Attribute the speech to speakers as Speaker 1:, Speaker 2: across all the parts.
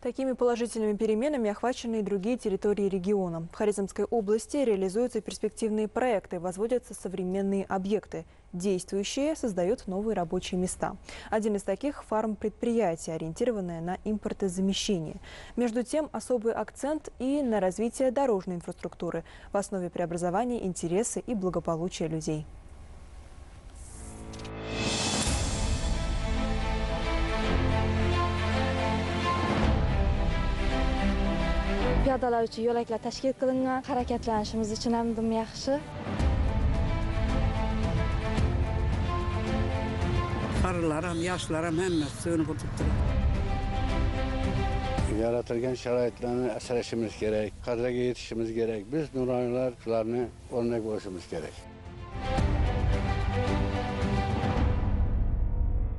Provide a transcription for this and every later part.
Speaker 1: Такими положительными переменами охвачены и другие территории региона. В Харизмской области реализуются перспективные проекты, возводятся современные объекты. Действующие создают новые рабочие места. Один из таких – фарм-предприятие, ориентированное на импортозамещение. Между тем, особый акцент и на развитие дорожной инфраструктуры. В основе преобразования интересы и благополучие людей.
Speaker 2: Piyodalar uchun yo'laklar tashkil qilingan harakatlanishimiz uchun ham dim yaxshi
Speaker 3: Qarilar ham, yoshlar ham hammasi so'nib o'tiribdilar.
Speaker 4: Yaratilgan sharoitlarni asrashimiz kerak, qadriga yetishimiz kerak. Biz nuroniylar shularni o'rnak bo'lishimiz kerak.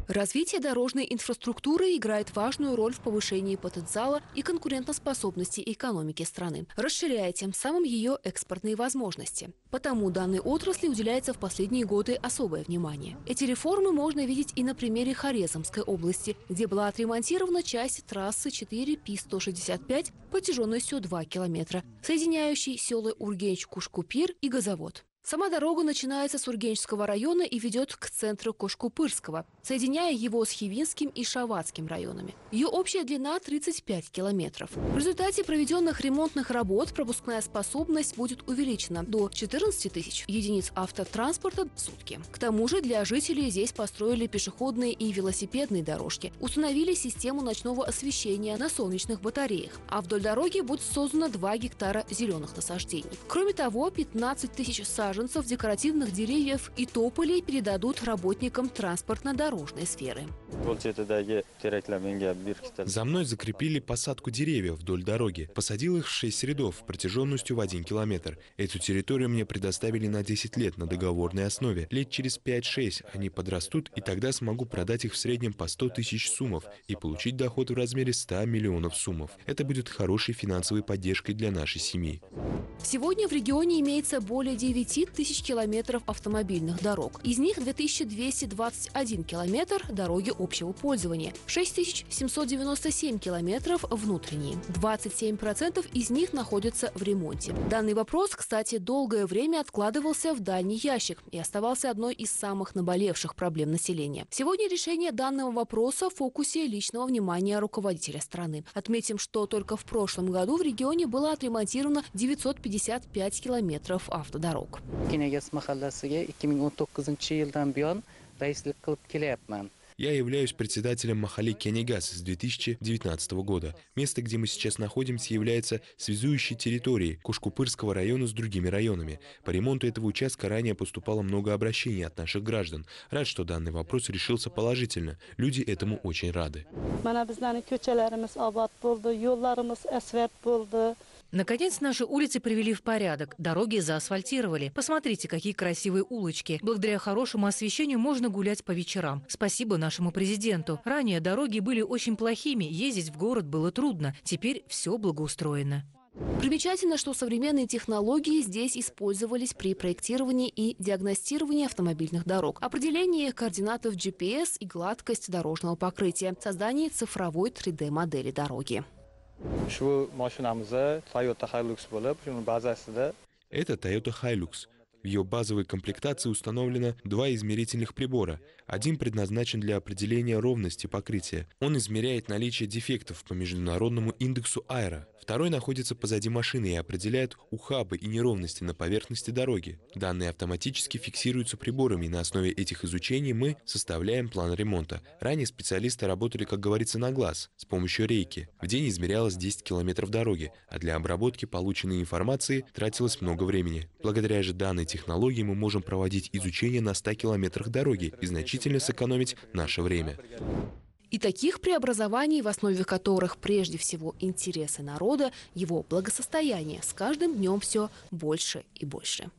Speaker 5: Развитие дорожной инфраструктуры играет важную роль в повышении потенциала и конкурентоспособности экономики страны, расширяя тем самым ее экспортные возможности. Потому данной отрасли уделяется в последние годы особое внимание. Эти реформы можно видеть и на примере Хорезмской области, где была отремонтирована часть трассы 4 Пи-165 протяженностью 2 километра, соединяющей селы Ургенч-Кушкупир и Газовод. Сама дорога начинается с Ургенчского района и ведет к центру Кошкупырского, соединяя его с Хивинским и Шаватским районами. Ее общая длина 35 километров. В результате проведенных ремонтных работ пропускная способность будет увеличена до 14 тысяч единиц автотранспорта в сутки. К тому же для жителей здесь построили пешеходные и велосипедные дорожки, установили систему ночного освещения на солнечных батареях, а вдоль дороги будет создано 2 гектара зеленых насаждений. Кроме того, 15 тысяч саженцев декоративных деревьев и тополей передадут работникам транспортно-дорожной сферы.
Speaker 6: За мной закрепили посадку деревьев вдоль дороги. Посадил их в 6 рядов протяженностью в 1 километр. Эту территорию мне предоставили на 10 лет на договорной основе. Лет через 5-6 они подрастут, и тогда смогу продать их в среднем по 100 тысяч суммов и получить доход в размере 100 миллионов суммов. Это будет хорошей финансовой поддержкой для нашей семьи.
Speaker 5: Сегодня в регионе имеется более 9 тысяч километров автомобильных дорог. Из них 2221 километр – дороги общего пользования, 6797 километров – внутренние. 27% из них находятся в ремонте. Данный вопрос, кстати, долгое время откладывался в дальний ящик и оставался одной из самых наболевших проблем населения. Сегодня решение данного вопроса в фокусе личного внимания руководителя страны. Отметим, что только в прошлом году в регионе было отремонтировано 955 километров автодорог.
Speaker 7: Kenegas mahallasiga 2019 yildan buyon raislik qilib kelyapman.
Speaker 6: Я являюсь председателем Махали Кенигас с 2019 года. Место, где мы сейчас находимся, является связующей территорией Кушкупырского района с другими районами. По ремонту этого участка ранее поступало много обращений от наших граждан. Рад, что данный вопрос решился положительно. Люди этому очень рады.
Speaker 8: Наконец, наши улицы привели в порядок, дороги заасфальтировали. Посмотрите, какие красивые улочки. Благодаря хорошему освещению можно гулять по вечерам. Спасибо нашему президенту. Ранее дороги были очень плохими, ездить в город было трудно. Теперь все благоустроено.
Speaker 5: Примечательно, что современные технологии здесь использовались при проектировании и диагностировании автомобильных дорог, определении координатов GPS и гладкость дорожного покрытия, создании цифровой 3D-модели дороги.
Speaker 9: Bazasida
Speaker 6: Это Toyota Hilux. В ее базовой комплектации установлено два измерительных прибора. Один предназначен для определения ровности покрытия. Он измеряет наличие дефектов по международному индексу Аэро. Второй находится позади машины и определяет ухабы и неровности на поверхности дороги. Данные автоматически фиксируются приборами, на основе этих изучений мы составляем план ремонта. Ранее специалисты работали, как говорится, на глаз, с помощью рейки. В день измерялось 10 километров дороги, а для обработки полученной информации тратилось много времени. Благодаря же данной технологии мы можем проводить изучение на 100 километрах дороги и значительно сэкономить наше время.
Speaker 5: И таких преобразований, в основе которых прежде всего интересы народа, его благосостояние, с каждым днем все больше и больше.